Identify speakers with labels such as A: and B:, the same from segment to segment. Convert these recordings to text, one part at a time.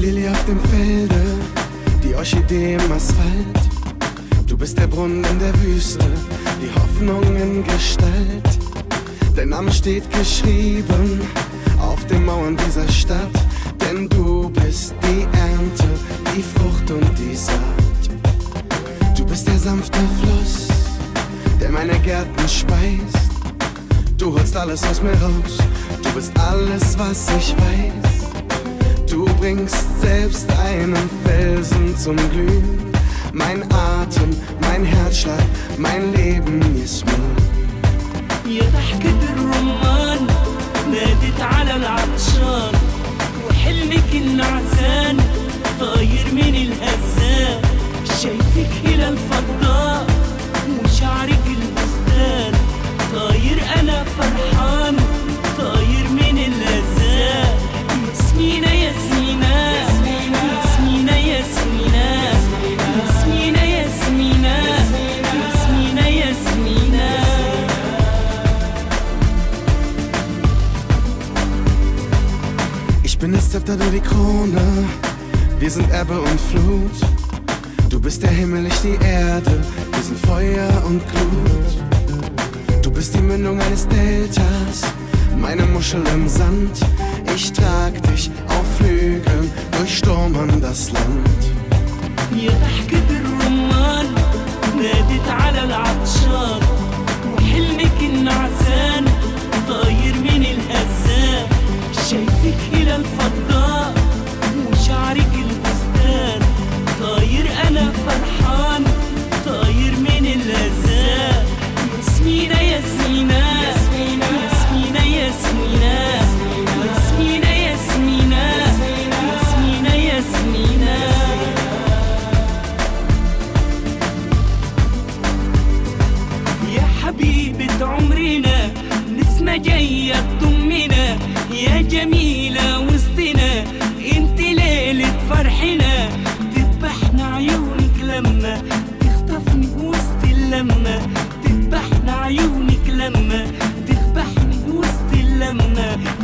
A: Lilly auf dem Felde, die Orchidee im Asphalt. Du bist der Brunnen in der Wüste, die Hoffnung in Gestalt. Dein Name steht geschrieben auf den Mauern dieser Stadt, denn du bist die Ernte, die Frucht und die Saat. Du bist der sanfte Fluss, der meine Gärten speist. Du holst alles aus mir raus, du bist alles, was ich weiß. Du bringst selbst einen Felsen zum Glühen. Mein Atem, mein Herzschlag, mein Leben ist mir. bin das Zepter, du die Krone. Wir sind Ebbe und Flut. Du bist der Himmel, ich die Erde. Wir sind Feuer und Glut. Du bist die Mündung eines Deltas, meine Muschel im Sand. Ich trag dich auf Flügeln durch Sturm an das Land.
B: يا ضحكة الرمان نادت على العطشان وحلمك النعسان سمينة يا سمينة سمينة يا سمينة سمينة يا سمينة سمينة يا سمينة يا حبيبة عمرنا نسمة جاية تضمنا يا جميلة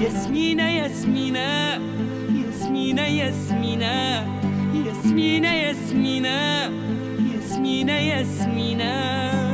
B: ياسمينة ياسمينة ياسمينة ياسمينة ياسمينة ياسمينة ياسمينة ياسمينة.